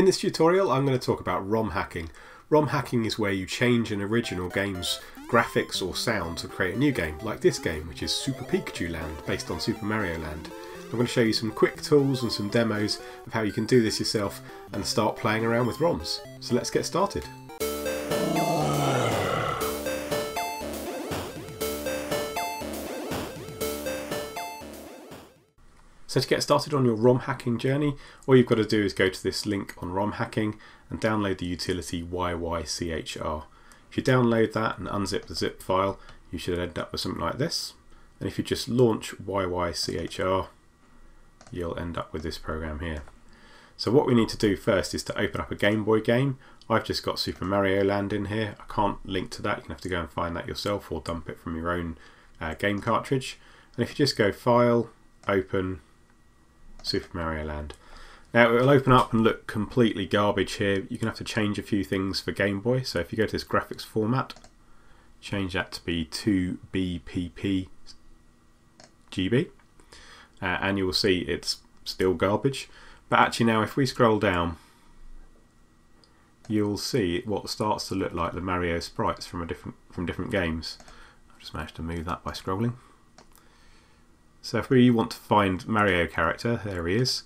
In this tutorial I'm going to talk about ROM hacking. ROM hacking is where you change an original game's graphics or sound to create a new game, like this game which is Super Pikachu Land based on Super Mario Land. I'm going to show you some quick tools and some demos of how you can do this yourself and start playing around with ROMs. So let's get started. So to get started on your ROM hacking journey, all you've got to do is go to this link on ROM hacking and download the utility YYCHR. If you download that and unzip the zip file, you should end up with something like this. And if you just launch YYCHR, you'll end up with this program here. So what we need to do first is to open up a Game Boy game. I've just got Super Mario Land in here. I can't link to that. You can have to go and find that yourself or dump it from your own uh, game cartridge. And if you just go File, Open, Super Mario Land. Now it will open up and look completely garbage here. You're going to have to change a few things for Game Boy. So if you go to this graphics format, change that to be 2BPP GB, uh, and you will see it's still garbage. But actually now if we scroll down, you'll see what starts to look like the Mario sprites from a different from different games. I've just managed to move that by scrolling. So if we want to find Mario character, there he is.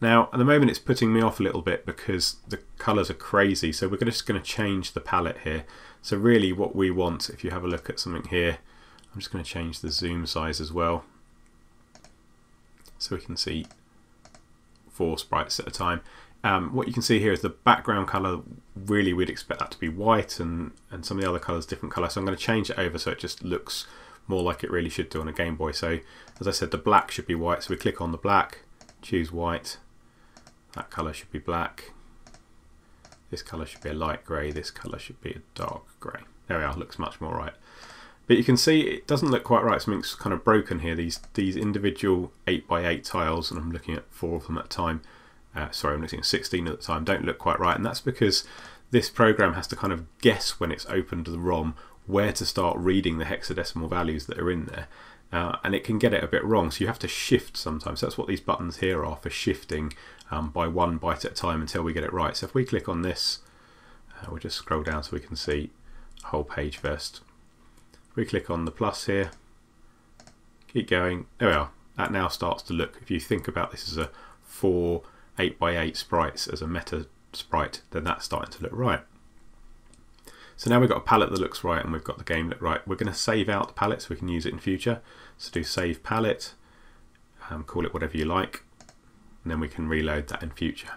Now, at the moment it's putting me off a little bit because the colours are crazy, so we're just going to change the palette here. So really what we want, if you have a look at something here, I'm just going to change the zoom size as well. So we can see four sprites at a time. Um, what you can see here is the background colour, really we'd expect that to be white and, and some of the other colours different colour. So I'm going to change it over so it just looks more like it really should do on a Game Boy. So as I said, the black should be white. So we click on the black, choose white. That colour should be black. This colour should be a light grey. This colour should be a dark grey. There we are, looks much more right. But you can see it doesn't look quite right. Something's kind of broken here. These these individual 8x8 tiles, and I'm looking at four of them at a time. Uh, sorry, I'm looking at 16 at the time. Don't look quite right, and that's because this program has to kind of guess when it's opened the ROM where to start reading the hexadecimal values that are in there. Uh, and it can get it a bit wrong, so you have to shift sometimes. That's what these buttons here are for shifting um, by one byte at a time until we get it right. So if we click on this, uh, we'll just scroll down so we can see the whole page first. We click on the plus here, keep going, there we are. That now starts to look, if you think about this as a four 8x8 sprites as a meta sprite, then that's starting to look right. So now we've got a palette that looks right and we've got the game look right. We're going to save out the palette so we can use it in future. So do save palette, um, call it whatever you like, and then we can reload that in future.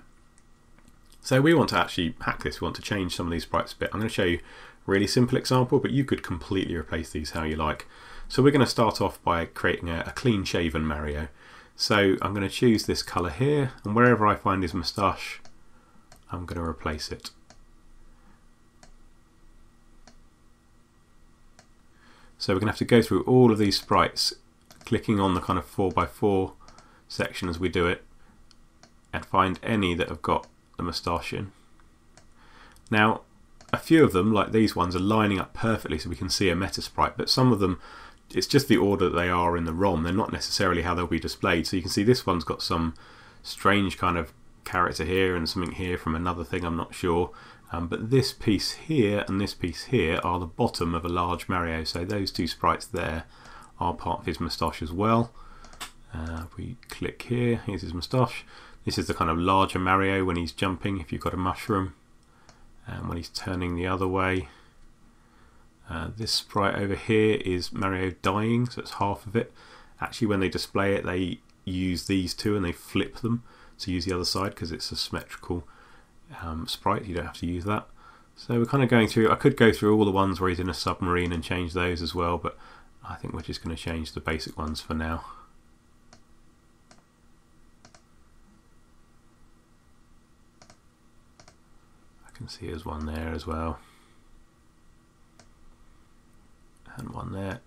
So we want to actually hack this, we want to change some of these sprites a bit. I'm going to show you a really simple example, but you could completely replace these how you like. So we're going to start off by creating a, a clean shaven Mario. So I'm going to choose this colour here, and wherever I find his moustache, I'm going to replace it. So we're going to have to go through all of these sprites, clicking on the kind of 4x4 section as we do it, and find any that have got the moustache in. Now, a few of them, like these ones, are lining up perfectly so we can see a meta sprite, but some of them, it's just the order that they are in the ROM. They're not necessarily how they'll be displayed. So you can see this one's got some strange kind of character here and something here from another thing, I'm not sure. Um, but this piece here and this piece here are the bottom of a large Mario, so those two sprites there are part of his moustache as well. Uh, we click here, here's his moustache. This is the kind of larger Mario when he's jumping, if you've got a mushroom. And when he's turning the other way. Uh, this sprite over here is Mario dying, so it's half of it. Actually, when they display it, they use these two and they flip them to use the other side because it's a symmetrical um, sprite, you don't have to use that. So we're kind of going through, I could go through all the ones where he's in a submarine and change those as well, but I think we're just going to change the basic ones for now. I can see there's one there as well. And one there.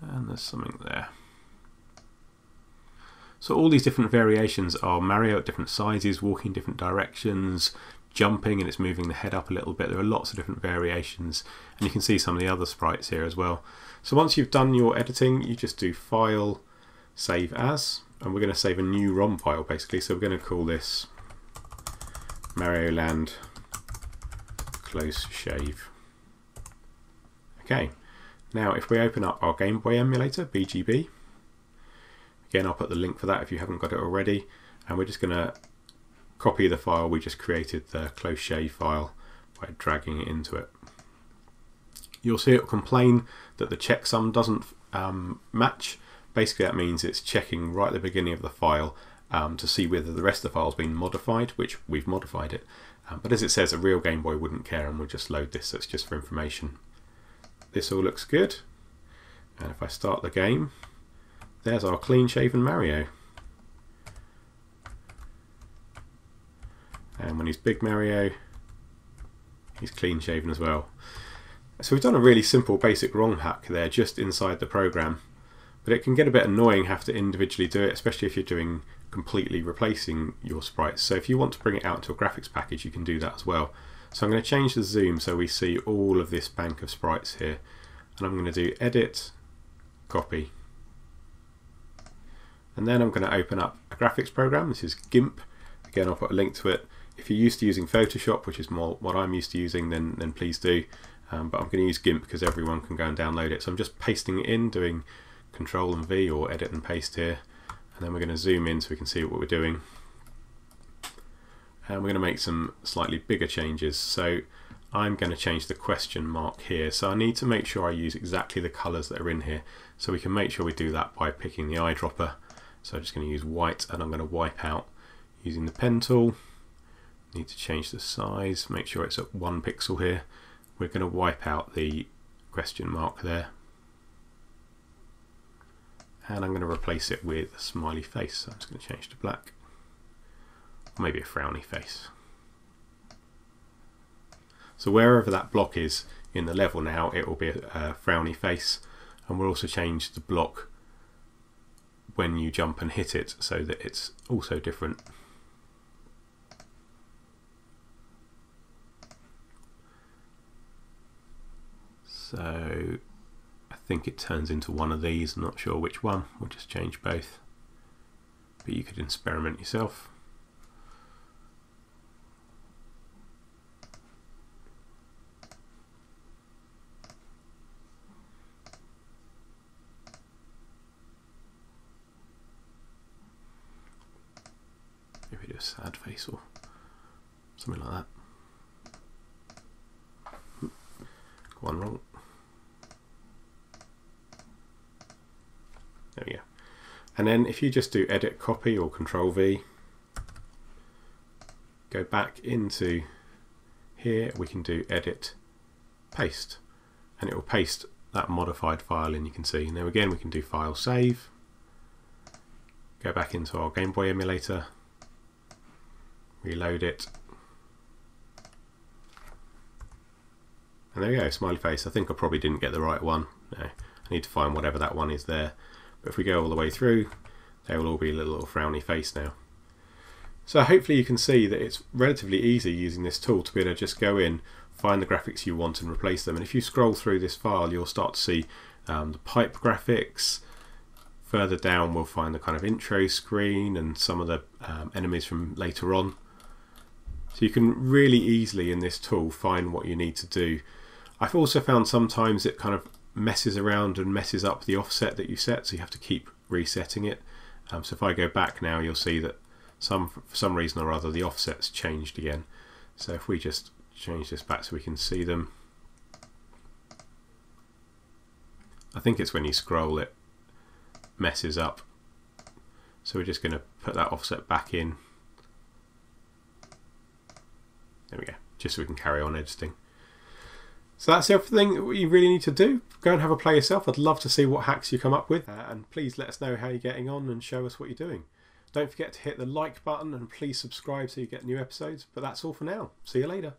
And there's something there. So all these different variations are Mario at different sizes, walking different directions, jumping and it's moving the head up a little bit. There are lots of different variations and you can see some of the other sprites here as well. So once you've done your editing, you just do File, Save As, and we're going to save a new ROM file basically. So we're going to call this Mario Land Close Shave. Okay, now if we open up our Game Boy emulator, BGB, again I'll put the link for that if you haven't got it already, and we're just going to copy the file we just created, the Close Shave file, by dragging it into it. You'll see it will complain that the checksum doesn't um, match. Basically that means it's checking right at the beginning of the file um, to see whether the rest of the file has been modified, which we've modified it. Um, but as it says, a real Game Boy wouldn't care and we'll just load this, it's just for information. This all looks good. And if I start the game, there's our clean shaven Mario. And when he's Big Mario, he's clean shaven as well. So we've done a really simple basic ROM hack there just inside the program. But it can get a bit annoying have to individually do it, especially if you're doing completely replacing your sprites. So if you want to bring it out to a graphics package, you can do that as well. So I'm going to change the zoom so we see all of this bank of sprites here. And I'm going to do edit, copy. And then I'm going to open up a graphics program. This is GIMP. Again, I'll put a link to it. If you're used to using Photoshop, which is more what I'm used to using, then, then please do. Um, but I'm going to use GIMP because everyone can go and download it. So I'm just pasting it in, doing Control and V or edit and paste here. And then we're going to zoom in so we can see what we're doing. And we're going to make some slightly bigger changes. So I'm going to change the question mark here. So I need to make sure I use exactly the colors that are in here. So we can make sure we do that by picking the eyedropper. So I'm just going to use white and I'm going to wipe out using the pen tool. Need to change the size, make sure it's at one pixel here. We're going to wipe out the question mark there. And I'm going to replace it with a smiley face. So I'm just going to change to black. Maybe a frowny face. So wherever that block is in the level now it will be a, a frowny face. And we'll also change the block when you jump and hit it so that it's also different So I think it turns into one of these, not sure which one, we'll just change both. But you could experiment yourself. Maybe do a sad face or something like that. One wrong. There we go. And then if you just do edit copy or control V, go back into here, we can do edit paste and it will paste that modified file in you can see. Now again we can do file save, go back into our Game Boy emulator, reload it, and there we go, smiley face. I think I probably didn't get the right one. No, I need to find whatever that one is there. But if we go all the way through, they will all be a little frowny face now. So hopefully you can see that it's relatively easy using this tool to be able to just go in, find the graphics you want and replace them. And if you scroll through this file, you'll start to see um, the pipe graphics. Further down, we'll find the kind of intro screen and some of the um, enemies from later on. So you can really easily in this tool find what you need to do. I've also found sometimes it kind of messes around and messes up the offset that you set so you have to keep resetting it. Um, so if I go back now you'll see that some for some reason or other the offset's changed again. So if we just change this back so we can see them. I think it's when you scroll it messes up. So we're just going to put that offset back in. There we go. Just so we can carry on editing so that's everything you really need to do. Go and have a play yourself. I'd love to see what hacks you come up with. Uh, and please let us know how you're getting on and show us what you're doing. Don't forget to hit the like button and please subscribe so you get new episodes. But that's all for now. See you later.